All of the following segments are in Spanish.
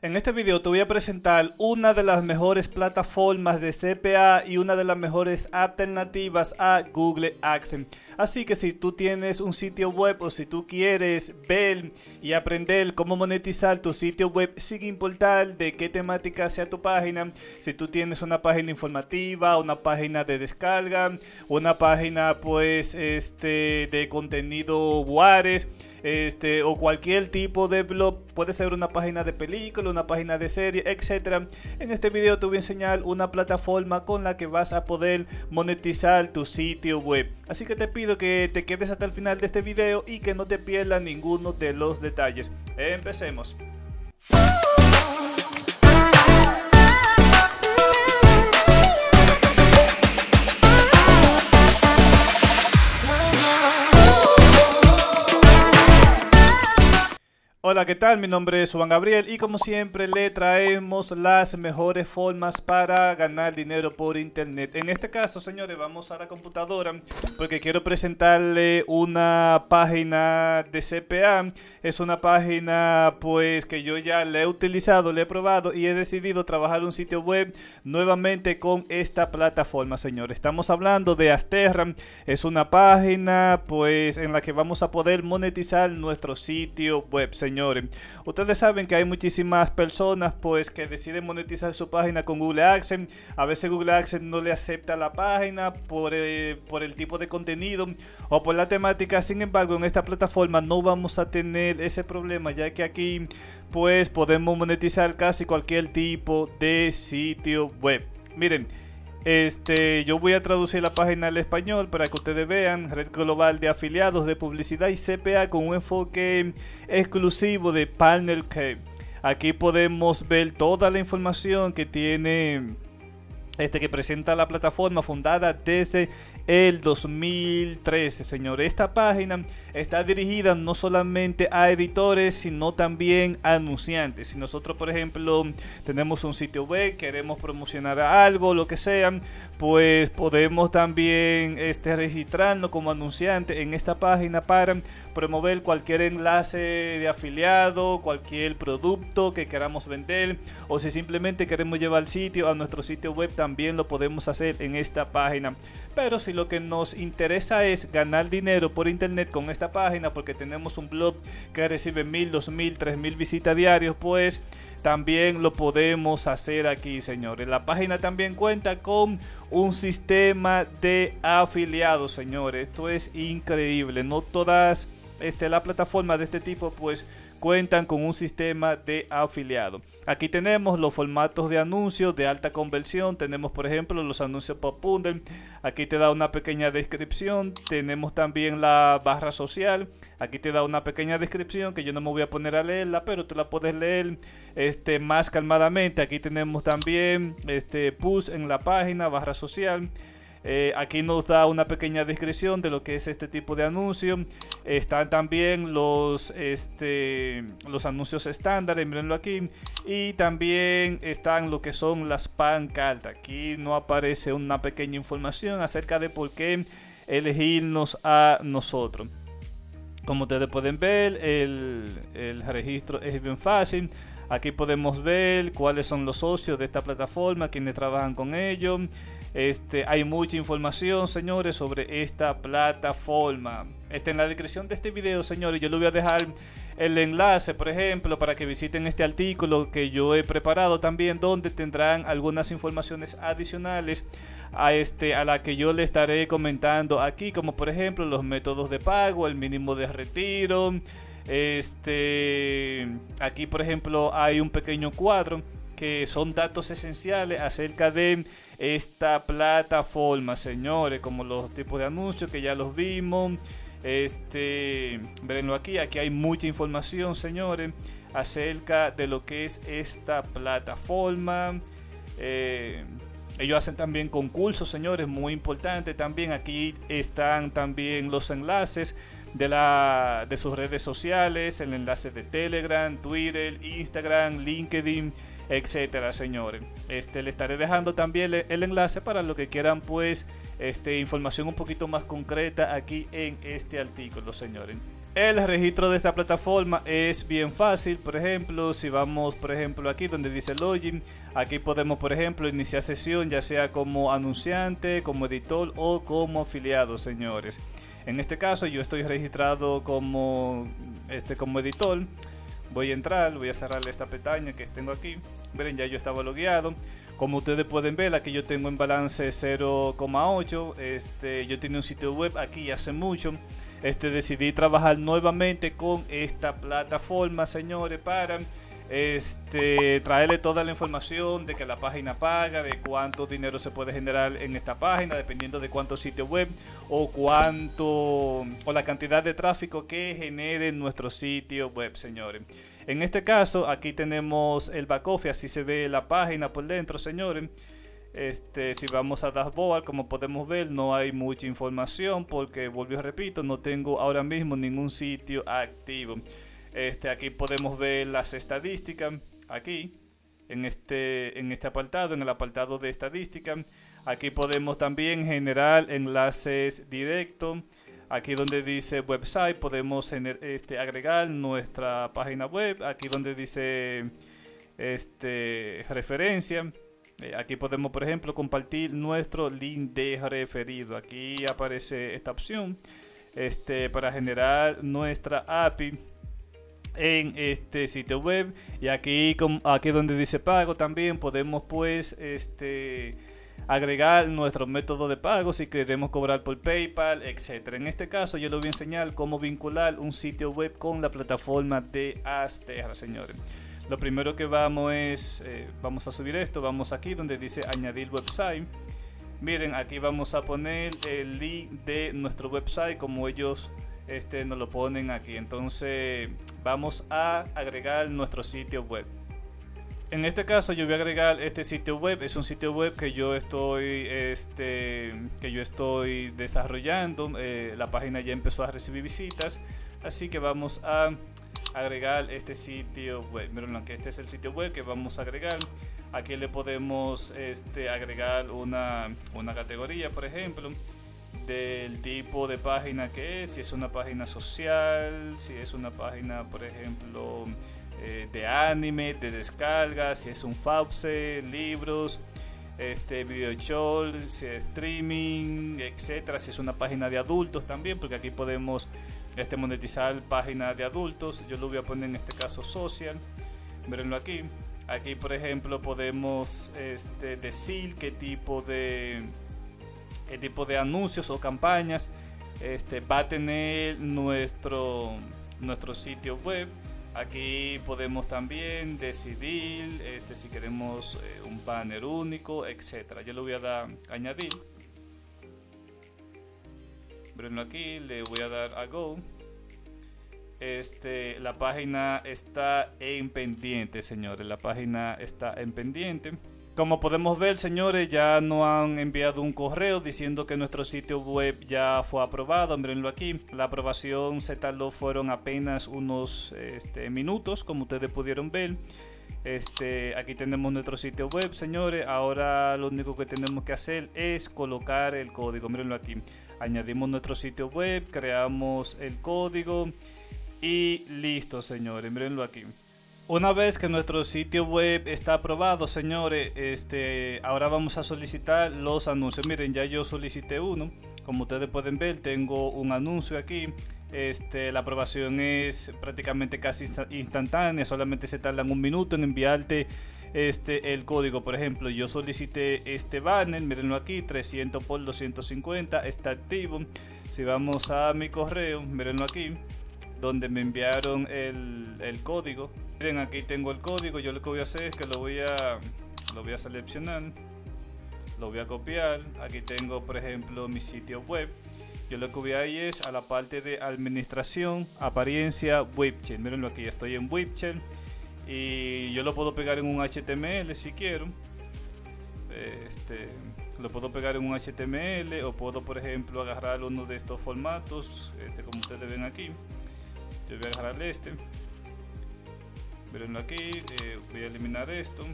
En este video te voy a presentar una de las mejores plataformas de CPA y una de las mejores alternativas a Google AdSense. Así que si tú tienes un sitio web o si tú quieres ver y aprender cómo monetizar tu sitio web sin importar de qué temática sea tu página, si tú tienes una página informativa, una página de descarga, una página pues este de contenido Juárez, este, o cualquier tipo de blog, puede ser una página de película, una página de serie, etcétera. En este video te voy a enseñar una plataforma con la que vas a poder monetizar tu sitio web. Así que te pido que te quedes hasta el final de este video y que no te pierdas ninguno de los detalles. Empecemos. Hola, ¿qué tal? Mi nombre es Juan Gabriel y como siempre le traemos las mejores formas para ganar dinero por internet. En este caso, señores, vamos a la computadora porque quiero presentarle una página de CPA. Es una página pues que yo ya le he utilizado, le he probado y he decidido trabajar un sitio web nuevamente con esta plataforma, señores. Estamos hablando de Asterra. Es una página pues en la que vamos a poder monetizar nuestro sitio web, señores Ustedes saben que hay muchísimas personas pues que deciden monetizar su página con Google AdSense. A veces Google AdSense no le acepta la página por, eh, por el tipo de contenido o por la temática. Sin embargo, en esta plataforma no vamos a tener ese problema ya que aquí pues podemos monetizar casi cualquier tipo de sitio web. Miren, este, yo voy a traducir la página al español para que ustedes vean. Red Global de Afiliados de Publicidad y CPA con un enfoque exclusivo de Partner K. Aquí podemos ver toda la información que tiene este que presenta la plataforma fundada desde el 2013, señor. Esta página está dirigida no solamente a editores, sino también a anunciantes. Si nosotros, por ejemplo, tenemos un sitio web, queremos promocionar algo, lo que sea, pues podemos también este, registrarnos como anunciante en esta página para promover cualquier enlace de afiliado, cualquier producto que queramos vender o si simplemente queremos llevar el sitio a nuestro sitio web también lo podemos hacer en esta página. Pero si lo que nos interesa es ganar dinero por internet con esta página porque tenemos un blog que recibe mil, dos mil, tres mil visitas diarios, pues también lo podemos hacer aquí, señores. La página también cuenta con un sistema de afiliados, señores. Esto es increíble. No todas este, la plataforma de este tipo pues cuentan con un sistema de afiliado. Aquí tenemos los formatos de anuncios de alta conversión. Tenemos por ejemplo los anuncios pop bundle. Aquí te da una pequeña descripción. Tenemos también la barra social. Aquí te da una pequeña descripción que yo no me voy a poner a leerla, pero tú la puedes leer este, más calmadamente. Aquí tenemos también este push en la página, barra social. Eh, aquí nos da una pequeña descripción de lo que es este tipo de anuncio. Están también los, este, los anuncios estándar, mírenlo aquí. Y también están lo que son las pancartas. Aquí no aparece una pequeña información acerca de por qué elegirnos a nosotros. Como ustedes pueden ver, el, el registro es bien fácil. Aquí podemos ver cuáles son los socios de esta plataforma, quienes trabajan con ellos. Este, hay mucha información, señores, sobre esta plataforma. Este, en la descripción de este video, señores, yo les voy a dejar el enlace, por ejemplo, para que visiten este artículo que yo he preparado también, donde tendrán algunas informaciones adicionales a este la que yo le estaré comentando aquí, como por ejemplo los métodos de pago, el mínimo de retiro. Este, aquí por ejemplo hay un pequeño cuadro que son datos esenciales acerca de esta plataforma, señores, como los tipos de anuncios que ya los vimos. Este, aquí, aquí hay mucha información, señores, acerca de lo que es esta plataforma. Eh, ellos hacen también concursos, señores, muy importante. También aquí están también los enlaces de, la, de sus redes sociales, el enlace de Telegram, Twitter, Instagram, LinkedIn etcétera, señores. Este, le estaré dejando también el, enlace para lo que quieran, pues, este, información un poquito más concreta aquí en este artículo, señores. El registro de esta plataforma es bien fácil, por ejemplo, si vamos por ejemplo aquí donde dice login, aquí podemos por ejemplo iniciar sesión ya sea como anunciante, como editor o como afiliado, señores. En este caso yo estoy registrado como este como editor. Voy a entrar, voy a cerrar esta pestaña que tengo aquí. Miren, ya yo estaba logueado. Como ustedes pueden ver, aquí yo tengo en balance 0,8. Este, yo tenía un sitio web aquí hace mucho este, decidí trabajar nuevamente con esta plataforma, señores, para este, traerle toda la información de que la página paga, de cuánto dinero se puede generar en esta página, dependiendo de cuántos sitios web o cuánto o la cantidad de tráfico que genere nuestro sitio web, señores. En este caso, aquí tenemos el back office, así se ve la página por dentro, señores. Este, si vamos a dashboard, como podemos ver, no hay mucha información porque, y repito, no tengo ahora mismo ningún sitio activo. Este, aquí podemos ver las estadísticas, aquí, en este, en este apartado, en el apartado de estadística. Aquí podemos también generar enlaces directos. Aquí donde dice website podemos este, agregar nuestra página web. Aquí donde dice este, referencia eh, aquí podemos, por ejemplo, compartir nuestro link de referido. Aquí aparece esta opción este, para generar nuestra API en este sitio web y aquí aquí donde dice pago también podemos pues este agregar nuestro método de pago si queremos cobrar por PayPal, etcétera. En este caso yo les voy a enseñar cómo vincular un sitio web con la plataforma de Asterra, señores. Lo primero que vamos es, eh, vamos a subir esto, vamos aquí donde dice añadir website. Miren, aquí vamos a poner el link de nuestro website como ellos este, nos lo ponen aquí. Entonces vamos a agregar nuestro sitio web. En este caso yo voy a agregar este sitio web, es un sitio web que yo estoy, este, que yo estoy desarrollando. Eh, la página ya empezó a recibir visitas, así que vamos a agregar este sitio web. Miren, que este es el sitio web que vamos a agregar. Aquí le podemos este, agregar una, una categoría, por ejemplo, del tipo de página que es, si es una página social, si es una página, por ejemplo, eh, de anime, de descarga, si es un fauce, libros, este video show, si es streaming, etcétera, si es una página de adultos también, porque aquí podemos este monetizar páginas de adultos. Yo lo voy a poner en este caso social mirenlo aquí. Aquí por ejemplo podemos este, decir qué tipo de qué tipo de anuncios o campañas este, va a tener nuestro nuestro sitio web aquí podemos también decidir este, si queremos eh, un banner único etcétera yo le voy a dar añadir aquí, le voy a dar a Go. Este, la página está en pendiente, señores. La página está en pendiente. Como podemos ver, señores, ya no han enviado un correo diciendo que nuestro sitio web ya fue aprobado. Mírenlo aquí. La aprobación se tardó, fueron apenas unos este, minutos, como ustedes pudieron ver. Este, aquí tenemos nuestro sitio web, señores. Ahora lo único que tenemos que hacer es colocar el código. Mírenlo aquí añadimos nuestro sitio web, creamos el código y listo, señores. Mírenlo aquí. Una vez que nuestro sitio web está aprobado, señores, este, ahora vamos a solicitar los anuncios. Miren, ya yo solicité uno. Como ustedes pueden ver, tengo un anuncio aquí. Este, la aprobación es prácticamente casi instantánea, solamente se tarda un minuto en enviarte este, el código. Por ejemplo, yo solicité este banner, mírenlo aquí, 300 por 250, está activo. Si vamos a mi correo, mírenlo aquí, donde me enviaron el, el código. Miren, aquí tengo el código, yo lo que voy a hacer es que lo voy a, lo voy a seleccionar, lo voy a copiar. Aquí tengo, por ejemplo, mi sitio web. Yo lo que voy a ir es a la parte de administración, apariencia, WebChain. Mírenlo aquí, estoy en WebChain y yo lo puedo pegar en un HTML si quiero este, lo puedo pegar en un HTML o puedo por ejemplo agarrar uno de estos formatos este, como ustedes ven aquí yo voy a agarrar este. Mirenlo aquí eh, voy a eliminar esto.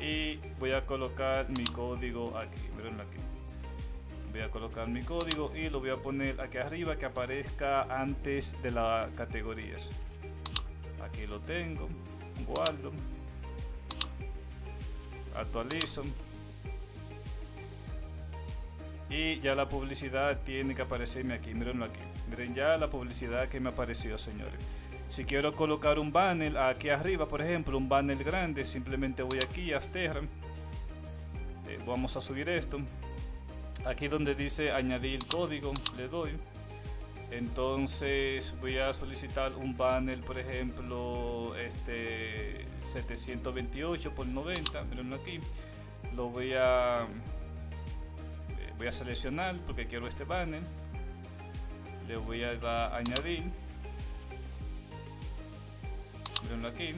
Y voy a colocar mi código aquí mirenlo aquí. Voy a colocar mi código y lo voy a poner aquí arriba que aparezca antes de las categorías. Aquí lo tengo guardo actualizo y ya la publicidad tiene que aparecerme aquí mirenlo aquí. Miren ya la publicidad que me apareció señores. Si quiero colocar un banner aquí arriba por ejemplo un banner grande simplemente voy aquí a Afterra. Eh, vamos a subir esto. Aquí donde dice añadir código le doy. Entonces voy a solicitar un banner por ejemplo este 728 por 90 miren aquí. Lo voy a voy a seleccionar porque quiero este banner. Le voy a a añadir. Mirenlo aquí.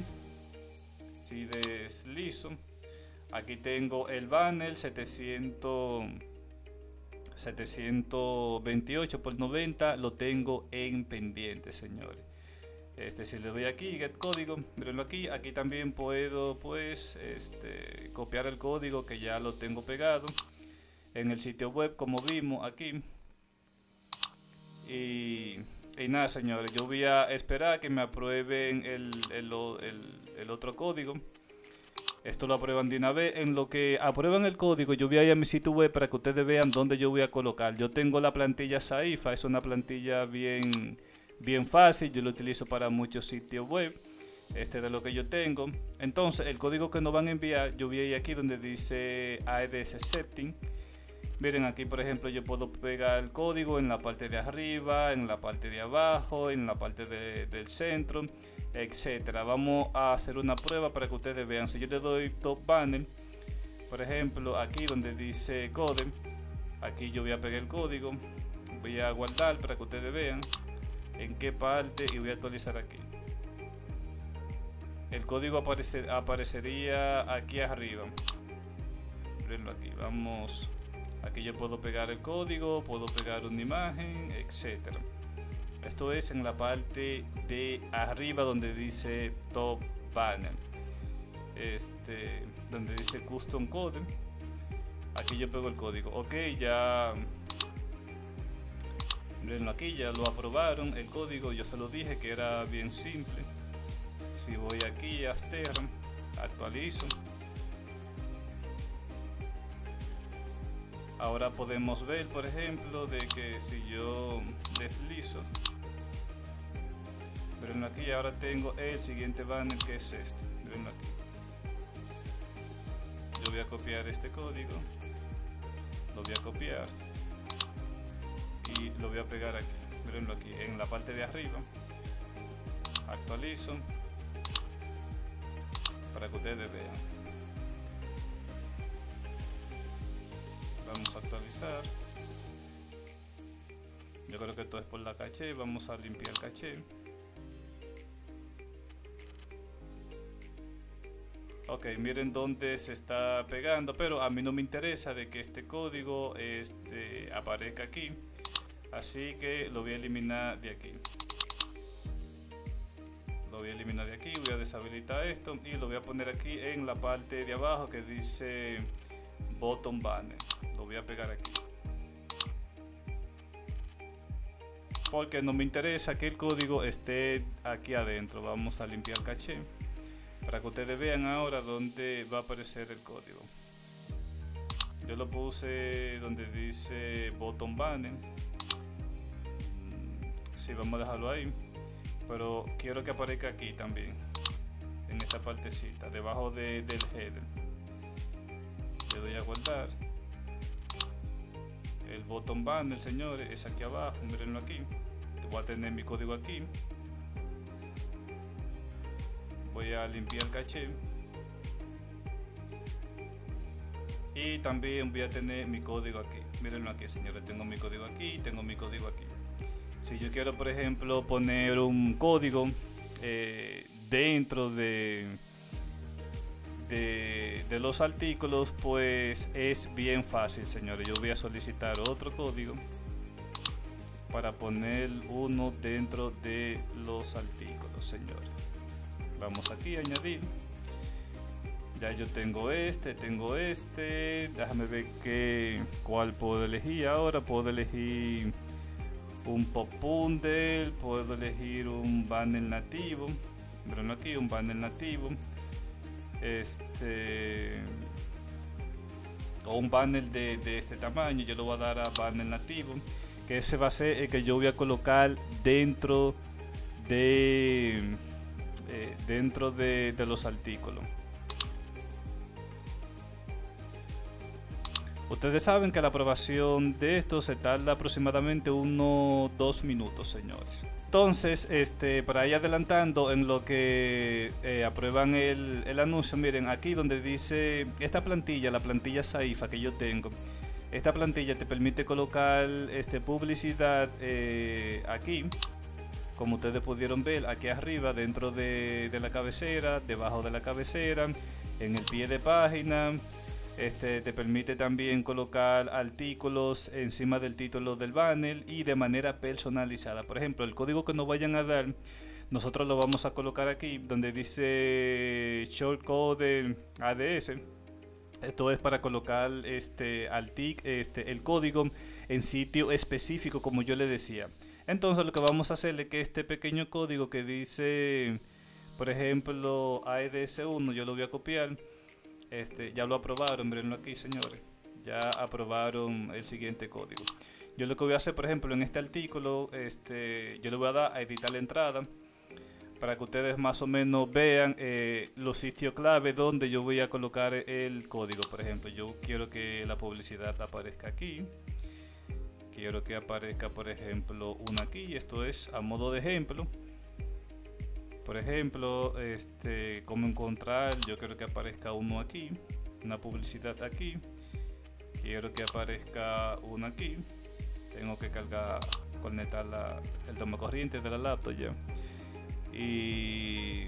Si deslizo aquí tengo el banner 700 728 por 90 lo tengo en pendiente señores. Este si le doy aquí get código mirenlo aquí. Aquí también puedo pues este copiar el código que ya lo tengo pegado en el sitio web como vimos aquí y, nada señores yo voy a esperar que me aprueben el, el, el otro código esto lo aprueban de una vez. En lo que aprueban el código, yo voy a ir a mi sitio web para que ustedes vean dónde yo voy a colocar. Yo tengo la plantilla Saifa, es una plantilla bien, bien fácil. Yo lo utilizo para muchos sitios web. Este de lo que yo tengo. Entonces, el código que nos van a enviar, yo voy a ir aquí donde dice AEDS Setting. Miren aquí, por ejemplo, yo puedo pegar el código en la parte de arriba, en la parte de abajo, en la parte del centro etcétera. Vamos a hacer una prueba para que ustedes vean. Si yo le doy top banner, por ejemplo, aquí donde dice code, aquí yo voy a pegar el código, voy a guardar para que ustedes vean en qué parte y voy a actualizar aquí. El código aparecería aquí arriba. aquí. Vamos. Aquí yo puedo pegar el código, puedo pegar una imagen, etcétera. Esto es en la parte de arriba donde dice Top Banner. Este, donde dice Custom Code. Aquí yo pego el código. Ok, ya. Mirenlo aquí, ya lo aprobaron. El código, yo se lo dije que era bien simple. Si voy aquí a After, actualizo. Ahora podemos ver, por ejemplo, de que si yo deslizo Miren aquí, ahora tengo el siguiente banner que es este. Miren aquí. Yo voy a copiar este código. Lo voy a copiar. Y lo voy a pegar aquí. Mirenlo aquí, en la parte de arriba. Actualizo. Para que ustedes vean. Vamos a actualizar. Yo creo que esto es por la caché. Vamos a limpiar caché. Ok, miren dónde se está pegando, pero a mí no me interesa de que este código este, aparezca aquí. Así que lo voy a eliminar de aquí. Lo voy a eliminar de aquí, voy a deshabilitar esto y lo voy a poner aquí en la parte de abajo que dice bottom banner. Lo voy a pegar aquí. Porque no me interesa que el código esté aquí adentro. Vamos a limpiar caché para que ustedes vean ahora dónde va a aparecer el código yo lo puse donde dice bottom banner si vamos a dejarlo ahí pero quiero que aparezca aquí también en esta partecita debajo del header le doy a guardar. El bottom banner señores es aquí abajo mirenlo aquí. Voy a tener mi código aquí. Voy a limpiar caché. Y también voy a tener mi código aquí. Mírenlo aquí señores. Tengo mi código aquí tengo mi código aquí. Si yo quiero por ejemplo poner un código eh, dentro de, de, los artículos pues es bien fácil señores yo voy a solicitar otro código para poner uno dentro de los artículos señores vamos aquí a añadir ya yo tengo este, tengo este. Déjame ver qué, cuál puedo elegir ahora. Puedo elegir un pop bundle, puedo elegir un banner nativo. Aquí, un banner nativo. Este o un banner de, este tamaño yo lo voy a dar a banner nativo que ese va a ser el que yo voy a colocar dentro de eh, dentro de, de los artículos Ustedes saben que la aprobación de esto se tarda aproximadamente unos dos minutos, señores. Entonces, este, para ir adelantando en lo que eh, aprueban el, el, anuncio, miren aquí donde dice esta plantilla, la plantilla Saifa que yo tengo, esta plantilla te permite colocar este, publicidad eh, aquí, como ustedes pudieron ver, aquí arriba, dentro de, de la cabecera, debajo de la cabecera, en el pie de página, este, te permite también colocar artículos encima del título del banner y de manera personalizada. Por ejemplo, el código que nos vayan a dar, nosotros lo vamos a colocar aquí donde dice shortcode ADS. Esto es para colocar este, este, el código en sitio específico, como yo le decía. Entonces lo que vamos a hacer es que este pequeño código que dice, por ejemplo, AEDS1, yo lo voy a copiar este, ya lo aprobaron, mirenlo aquí señores. Ya aprobaron el siguiente código. Yo lo que voy a hacer, por ejemplo, en este artículo, este, yo le voy a dar a editar la entrada para que ustedes más o menos vean eh, los sitios clave donde yo voy a colocar el código. Por ejemplo, yo quiero que la publicidad aparezca aquí. Quiero que aparezca, por ejemplo, una aquí. Esto es a modo de ejemplo. Por ejemplo, este, cómo encontrar, yo quiero que aparezca uno aquí, una publicidad aquí, quiero que aparezca uno aquí, tengo que cargar, conectar la, el toma corriente de la laptop ya. Y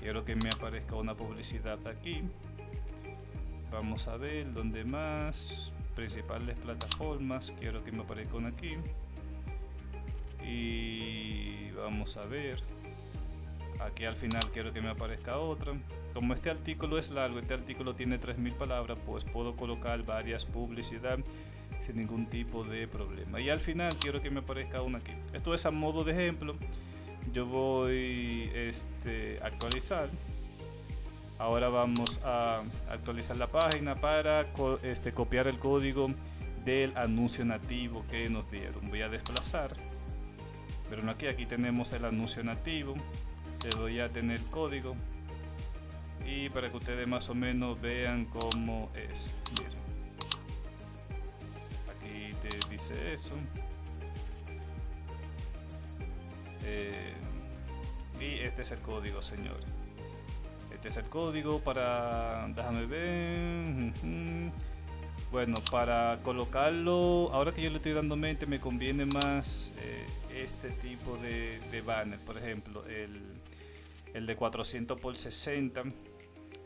quiero que me aparezca una publicidad aquí. Vamos a ver dónde más, principales plataformas, quiero que me aparezca una aquí. Y vamos a ver aquí al final quiero que me aparezca otra. Como este artículo es largo este artículo tiene 3000 palabras pues puedo colocar varias publicidad sin ningún tipo de problema. Y al final quiero que me aparezca una aquí. Esto es a modo de ejemplo. Yo voy este actualizar. Ahora vamos a actualizar la página para este, copiar el código del anuncio nativo que nos dieron. Voy a desplazar. Pero no aquí aquí tenemos el anuncio nativo te doy a tener código y para que ustedes más o menos vean cómo es. Aquí te dice eso. Eh, y este es el código señor este es el código para déjame ver bueno para colocarlo ahora que yo le estoy dando mente me conviene más eh, este tipo de banner. Por ejemplo el el de 400 por 60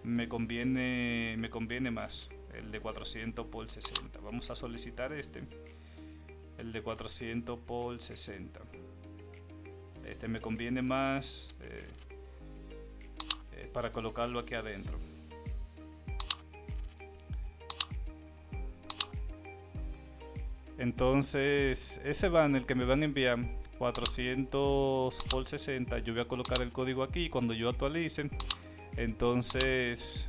me conviene, me conviene más. El de 400 por 60. Vamos a solicitar este. El de 400 por 60. Este me conviene más eh, eh, para colocarlo aquí adentro. Entonces, ese banner que me van a enviar 400 por 60 yo voy a colocar el código aquí cuando yo actualice entonces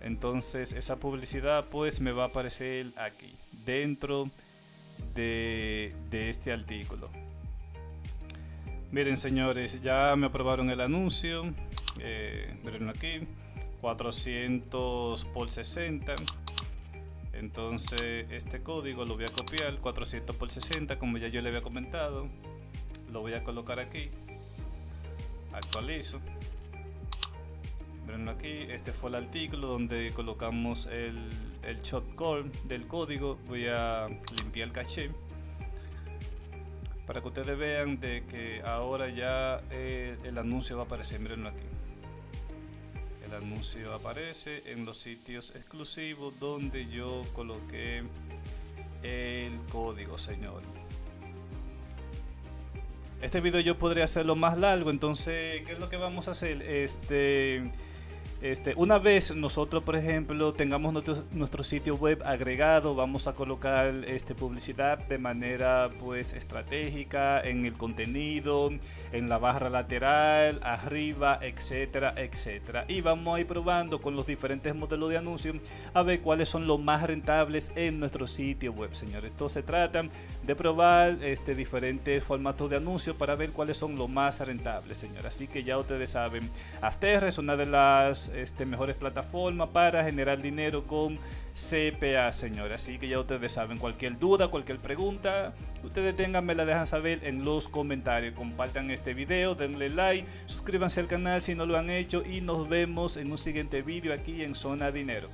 entonces esa publicidad pues me va a aparecer aquí dentro de, este artículo. Miren señores ya me aprobaron el anuncio eh, miren aquí 400 por 60 entonces este código lo voy a copiar 400 por 60 como ya yo le había comentado. Lo voy a colocar aquí. Actualizo. Miren aquí este fue el artículo donde colocamos el, el shortcode del código. Voy a limpiar el caché. Para que ustedes vean de que ahora ya eh, el anuncio va a aparecer mirenlo aquí el anuncio aparece en los sitios exclusivos donde yo coloqué el código señor. Este video yo podría hacerlo más largo entonces qué es lo que vamos a hacer este Este, una vez nosotros, por ejemplo, tengamos nuestro, nuestro, sitio web agregado, vamos a colocar este, publicidad de manera pues estratégica en el contenido, en la barra lateral, arriba, etcétera, etcétera. Y vamos a ir probando con los diferentes modelos de anuncio a ver cuáles son los más rentables en nuestro sitio web, señores. Entonces se trata de probar este, diferentes formatos de anuncio para ver cuáles son los más rentables, señores. Así que ya ustedes saben, Aster es una de las este, mejores plataformas para generar dinero con CPA, señores. Así que ya ustedes saben, cualquier duda, cualquier pregunta, ustedes tengan, me la dejan saber en los comentarios. Compartan este video, denle like, suscríbanse al canal si no lo han hecho y nos vemos en un siguiente vídeo aquí en Zona Dinero.